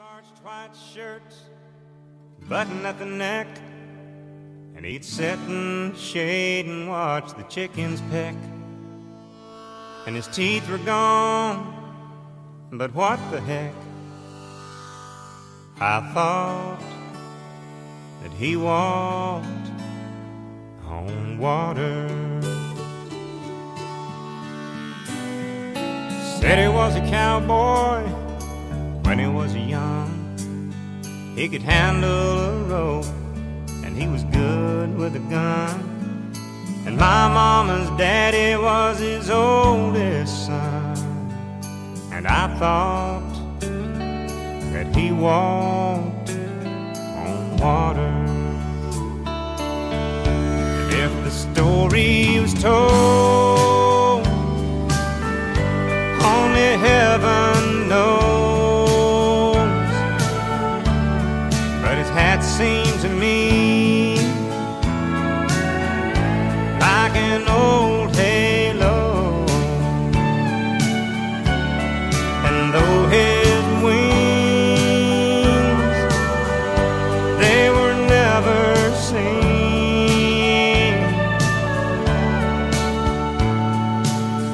Starched white shirts, button at the neck, and he'd sit in shade and watch the chickens peck. And his teeth were gone, but what the heck? I thought that he walked on water. Said he was a cowboy when he was young. He could handle a rope and he was good with a gun. And my mama's daddy was his oldest son. And I thought that he walked on water. And if the story was told, never seen,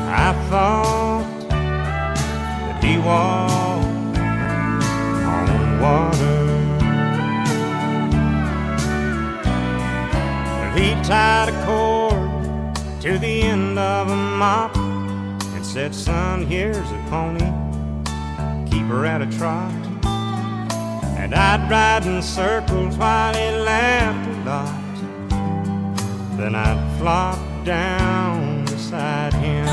I thought that he walked on water. He tied a cord to the end of a mop and said, Son, here's a pony, keep her at a trot. And I'd ride in circles while he laughed a lot. Then I'd flop down beside him.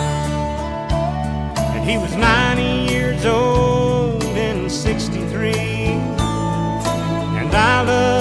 And he was 90 years old in 63. And I loved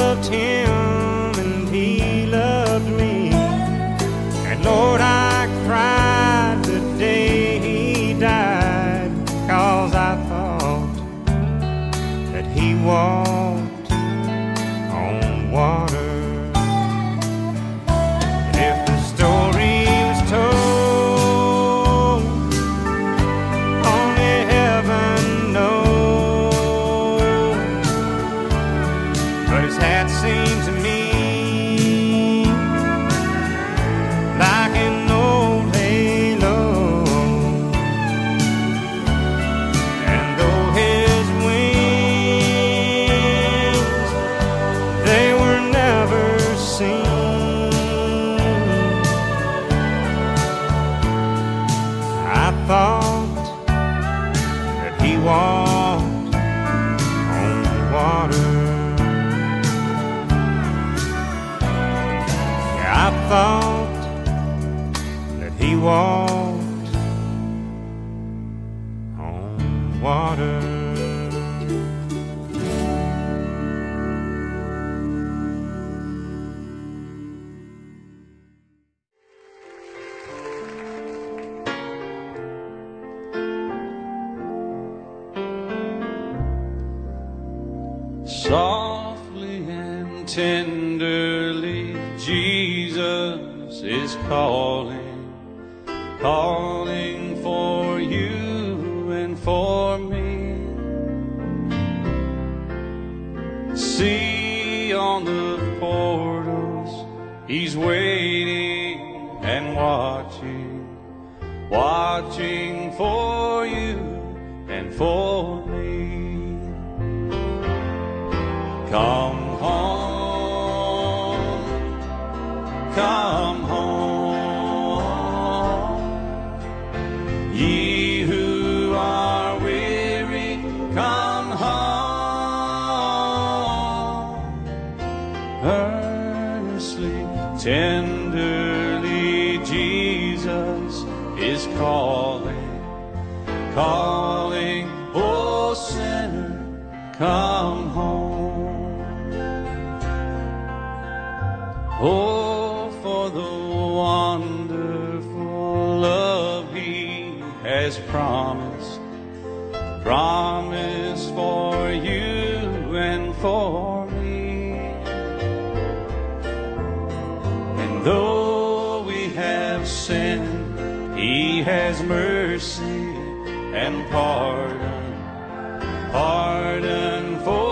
Softly and tenderly, Jesus is calling, calling for you and for me. See on the portals, He's waiting and watching, watching for you and for me. Come home, come home. Ye who are weary, come home. Earnestly, tenderly, Jesus is calling, calling, oh sinner, come home. Oh, for the wonderful love He has promised, promised for you and for me. And though we have sinned, He has mercy and pardon, pardon for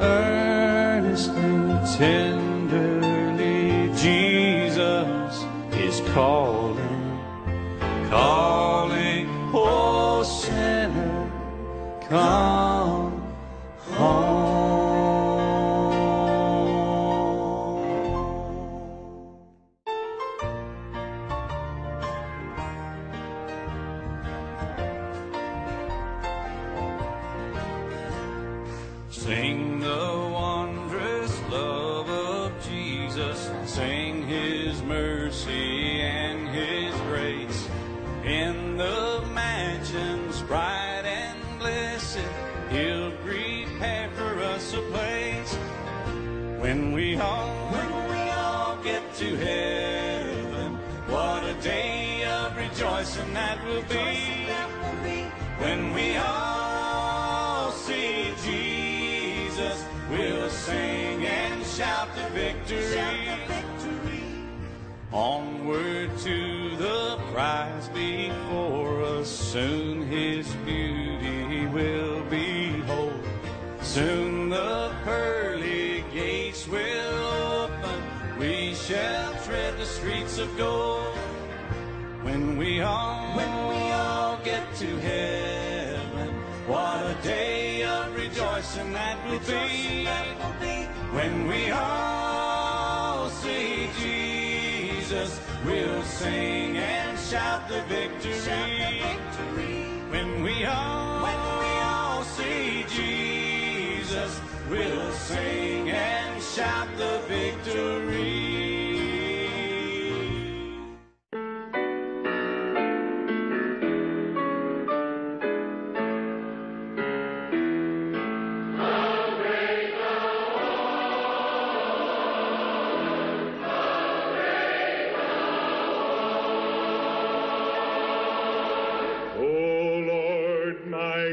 Earnestly, tenderly, Jesus is calling, calling, oh sinner, come home. Sing day of rejoicing that will be. When we all see Jesus, we'll sing and shout the victory. Onward to the prize before us, soon his beauty will behold. Soon the pearly gates will open, we shall tread the streets of gold. When we all, when we all get to heaven, what a day of rejoicing that will be. When we all see Jesus, we'll sing and shout the victory. When we all, when we all see Jesus, we'll sing and shout the victory.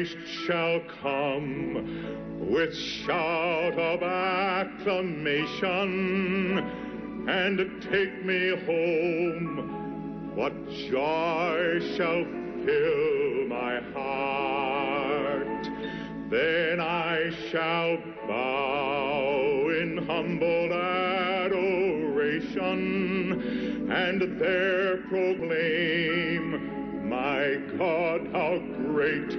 Christ shall come with shout of acclamation and take me home, what joy shall fill my heart? Then I shall bow in humble adoration and there proclaim, My God, how great.